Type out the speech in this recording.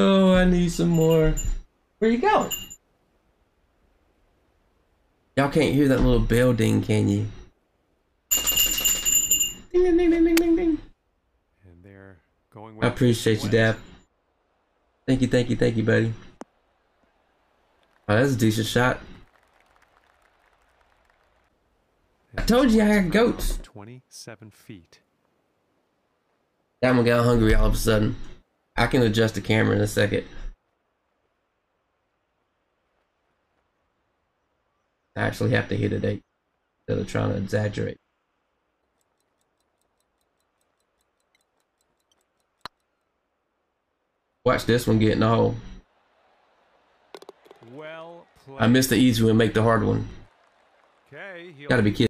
Oh, I need some more. Where you going? Y'all can't hear that little bell ding, can you? Ding, ding, ding, ding, ding, ding. And they're going I appreciate you. Dap. Thank you, thank you, thank you, buddy. Oh, that's a decent shot. I told you I had goats. 27 feet. That one got hungry all of a sudden. I can adjust the camera in a second. I actually have to hit it eight instead of trying to exaggerate. Watch this one getting in the hole. Well. I missed the easy one, make the hard one. Okay, Gotta be kidding.